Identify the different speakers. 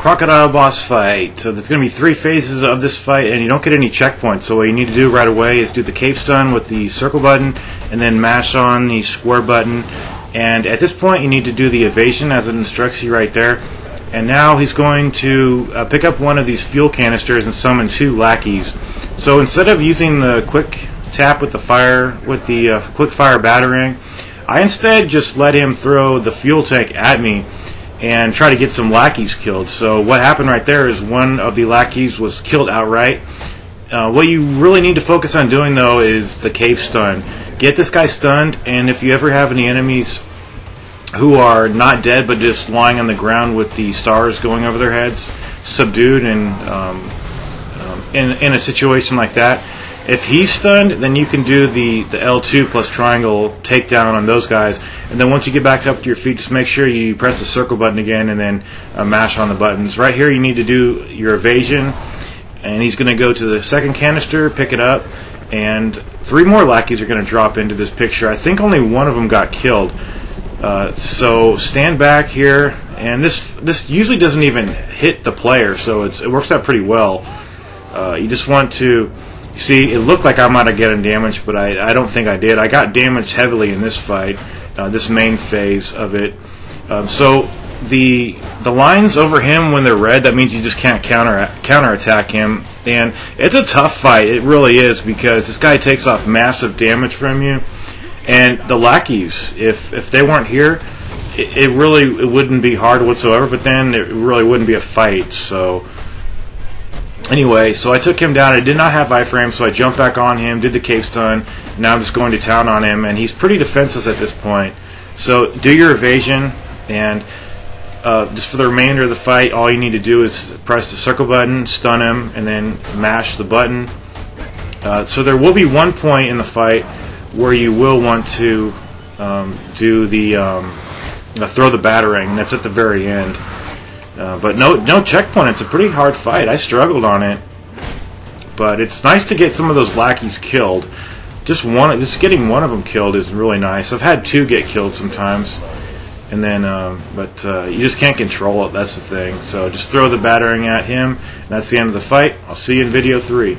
Speaker 1: crocodile boss fight. So there's going to be three phases of this fight, and you don't get any checkpoints. So what you need to do right away is do the cape stun with the circle button, and then mash on the square button. And at this point, you need to do the evasion as it instructs you right there. And now he's going to uh, pick up one of these fuel canisters and summon two lackeys. So instead of using the quick tap with the fire with the uh, quick fire batarang, I instead just let him throw the fuel tank at me and try to get some lackeys killed. So what happened right there is one of the lackeys was killed outright. Uh, what you really need to focus on doing though is the cape stun. Get this guy stunned, and if you ever have any enemies who are not dead but just lying on the ground with the stars going over their heads, subdued and um, um, in in a situation like that, if he's stunned, then you can do the, the L2 plus triangle takedown on those guys. And then once you get back up to your feet, just make sure you press the circle button again and then uh, mash on the buttons. Right here, you need to do your evasion. And he's going to go to the second canister, pick it up, and three more lackeys are going to drop into this picture. I think only one of them got killed. Uh, so stand back here, and this this usually doesn't even hit the player, so it works out pretty well. Uh, you just want to See, it looked like I might have gotten damaged, but I, I don't think I did. I got damaged heavily in this fight, uh, this main phase of it. Um, so the the lines over him when they're red, that means you just can't counter counter attack him, and it's a tough fight. It really is because this guy takes off massive damage from you, and the lackeys, if if they weren't here, it, it really it wouldn't be hard whatsoever. But then it really wouldn't be a fight. So Anyway, so I took him down. I did not have iframe, so I jumped back on him, did the cape stun. Now I'm just going to town on him, and he's pretty defenseless at this point. So do your evasion, and uh, just for the remainder of the fight, all you need to do is press the circle button, stun him, and then mash the button. Uh, so there will be one point in the fight where you will want to um, do the um, uh, throw the batarang, and that's at the very end. Uh, but no, no checkpoint. It's a pretty hard fight. I struggled on it, but it's nice to get some of those lackeys killed. Just one, just getting one of them killed is really nice. I've had two get killed sometimes, and then, um, but uh, you just can't control it. That's the thing. So just throw the batarang at him. And that's the end of the fight. I'll see you in video three.